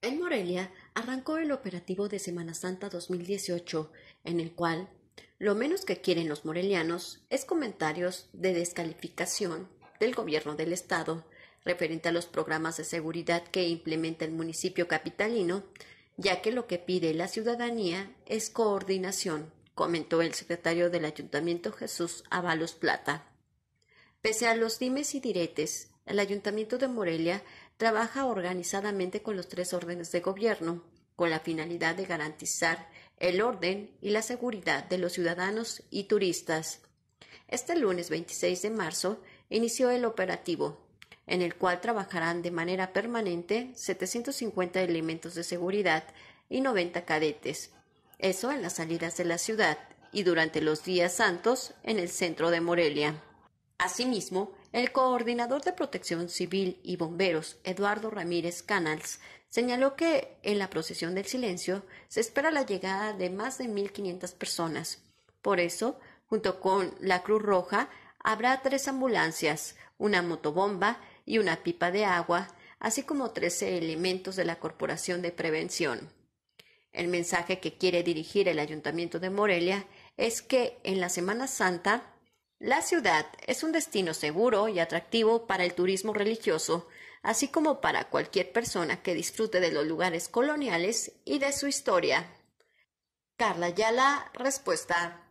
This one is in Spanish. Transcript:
En Morelia arrancó el operativo de Semana Santa 2018, en el cual lo menos que quieren los morelianos es comentarios de descalificación del gobierno del Estado referente a los programas de seguridad que implementa el municipio capitalino, ya que lo que pide la ciudadanía es coordinación, comentó el secretario del Ayuntamiento Jesús Avalos Plata. Pese a los dimes y diretes, el Ayuntamiento de Morelia trabaja organizadamente con los tres órdenes de gobierno, con la finalidad de garantizar el orden y la seguridad de los ciudadanos y turistas. Este lunes 26 de marzo inició el operativo, en el cual trabajarán de manera permanente 750 elementos de seguridad y 90 cadetes. Eso en las salidas de la ciudad y durante los días santos en el centro de Morelia. Asimismo, el coordinador de protección civil y bomberos, Eduardo Ramírez Canals, señaló que en la procesión del silencio se espera la llegada de más de 1.500 personas. Por eso, junto con la Cruz Roja, habrá tres ambulancias, una motobomba y una pipa de agua, así como 13 elementos de la Corporación de Prevención. El mensaje que quiere dirigir el Ayuntamiento de Morelia es que en la Semana Santa la ciudad es un destino seguro y atractivo para el turismo religioso, así como para cualquier persona que disfrute de los lugares coloniales y de su historia. Carla Yala, respuesta.